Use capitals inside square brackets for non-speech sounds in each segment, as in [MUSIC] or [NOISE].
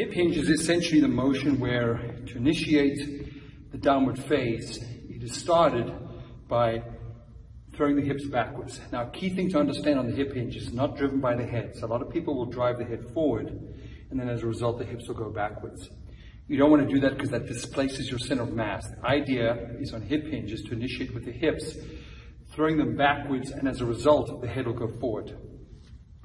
hip hinge is essentially the motion where to initiate the downward phase, it is started by throwing the hips backwards. Now, key thing to understand on the hip hinge is not driven by the head. So a lot of people will drive the head forward, and then as a result, the hips will go backwards. You don't want to do that because that displaces your center of mass. The idea is on hip hinge is to initiate with the hips, throwing them backwards, and as a result, the head will go forward.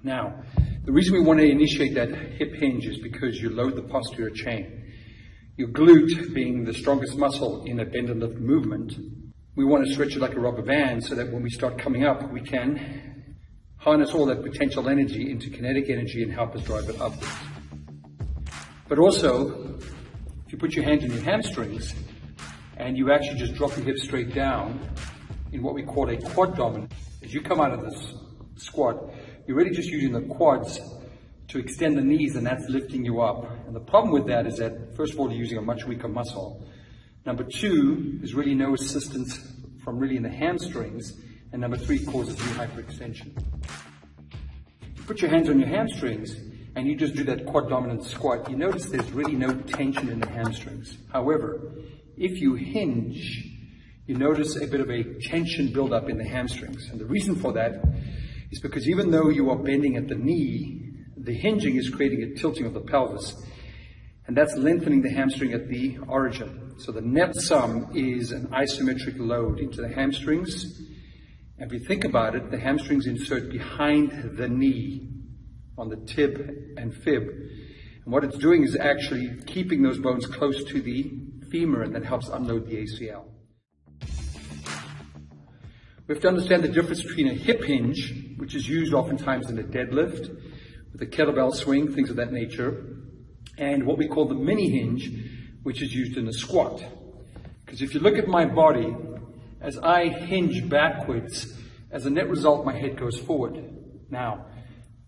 Now, the reason we want to initiate that hip hinge is because you load the posterior chain. Your glute being the strongest muscle in a bend and lift movement, we want to stretch it like a rubber band so that when we start coming up, we can harness all that potential energy into kinetic energy and help us drive it upwards. But also, if you put your hands on your hamstrings and you actually just drop your hips straight down in what we call a quad dominant, as you come out of this squat, you're really just using the quads to extend the knees and that's lifting you up. And the problem with that is that, first of all, you're using a much weaker muscle. Number two, there's really no assistance from really in the hamstrings. And number three, causes knee hyperextension. Put your hands on your hamstrings and you just do that quad dominant squat, you notice there's really no tension in the hamstrings. However, if you hinge, you notice a bit of a tension buildup in the hamstrings. And the reason for that is because even though you are bending at the knee, the hinging is creating a tilting of the pelvis. And that's lengthening the hamstring at the origin. So the net sum is an isometric load into the hamstrings. If you think about it, the hamstrings insert behind the knee on the tib and fib. And what it's doing is actually keeping those bones close to the femur and that helps unload the ACL. We have to understand the difference between a hip hinge, which is used oftentimes in a deadlift, with a kettlebell swing, things of that nature, and what we call the mini hinge, which is used in a squat. Because if you look at my body, as I hinge backwards, as a net result, my head goes forward. Now,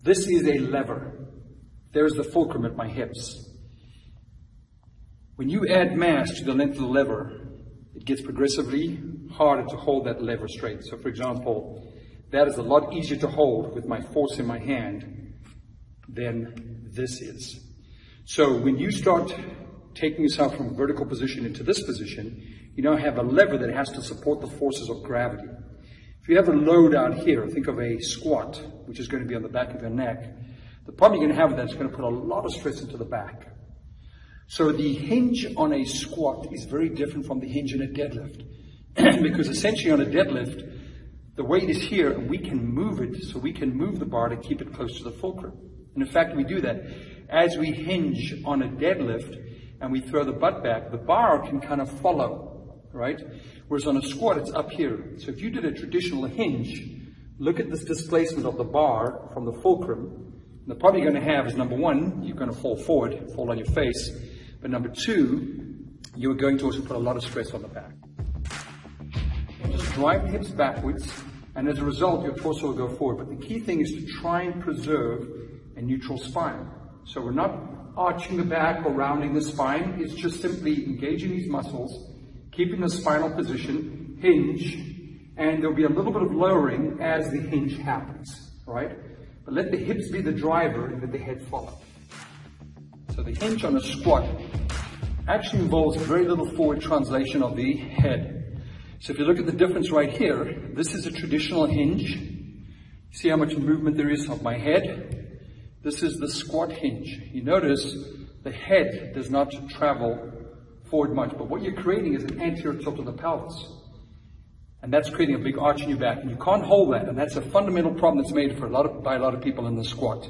this is a lever. There's the fulcrum at my hips. When you add mass to the length of the lever, it gets progressively harder to hold that lever straight. So for example, that is a lot easier to hold with my force in my hand than this is. So when you start taking yourself from vertical position into this position, you now have a lever that has to support the forces of gravity. If you have a load out here, think of a squat, which is going to be on the back of your neck. The problem you're going to have with that is going to put a lot of stress into the back. So the hinge on a squat is very different from the hinge in a deadlift. [CLEARS THROAT] because essentially on a deadlift, the weight is here and we can move it so we can move the bar to keep it close to the fulcrum. And in fact, we do that. As we hinge on a deadlift and we throw the butt back, the bar can kind of follow, right? Whereas on a squat, it's up here. So if you did a traditional hinge, look at this displacement of the bar from the fulcrum. The problem you're going to have is number one, you're going to fall forward, fall on your face. But number two, you're going to also put a lot of stress on the back. Just drive the hips backwards, and as a result, your torso will go forward. But the key thing is to try and preserve a neutral spine. So we're not arching the back or rounding the spine. It's just simply engaging these muscles keeping the spinal position, hinge, and there'll be a little bit of lowering as the hinge happens, right? But let the hips be the driver and let the head follow. So the hinge on a squat actually involves very little forward translation of the head. So if you look at the difference right here, this is a traditional hinge. See how much movement there is of my head? This is the squat hinge. You notice the head does not travel forward much. But what you're creating is an anterior tilt of the pelvis. And that's creating a big arch in your back. And you can't hold that. And that's a fundamental problem that's made for a lot of, by a lot of people in the squat.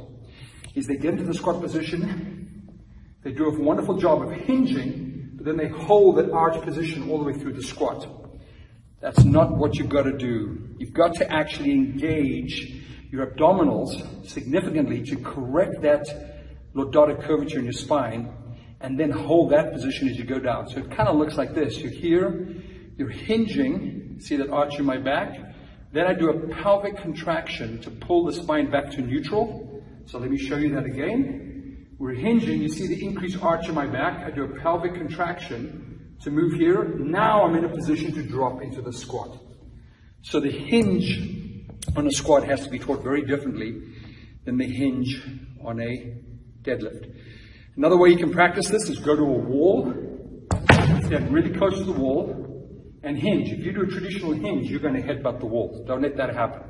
Is they get into the squat position, they do a wonderful job of hinging, but then they hold that arch position all the way through the squat. That's not what you've got to do. You've got to actually engage your abdominals significantly to correct that lordotic curvature in your spine and then hold that position as you go down. So it kind of looks like this. You're here, you're hinging, see that arch in my back? Then I do a pelvic contraction to pull the spine back to neutral. So let me show you that again. We're hinging, you see the increased arch in my back. I do a pelvic contraction to move here. Now I'm in a position to drop into the squat. So the hinge on a squat has to be taught very differently than the hinge on a deadlift. Another way you can practice this is go to a wall, stand really close to the wall, and hinge. If you do a traditional hinge, you're going to headbutt the wall. Don't let that happen.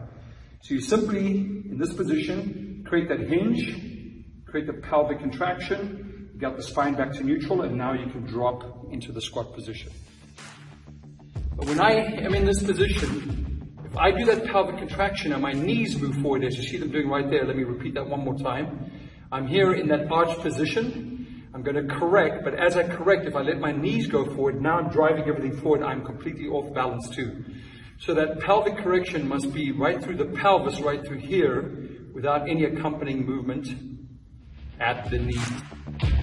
So you simply, in this position, create that hinge, create the pelvic contraction, you got the spine back to neutral, and now you can drop into the squat position. But when I am in this position, if I do that pelvic contraction and my knees move forward, as you see them doing right there, let me repeat that one more time. I'm here in that arch position. I'm going to correct, but as I correct, if I let my knees go forward, now I'm driving everything forward, I'm completely off balance too. So that pelvic correction must be right through the pelvis, right through here, without any accompanying movement at the knee.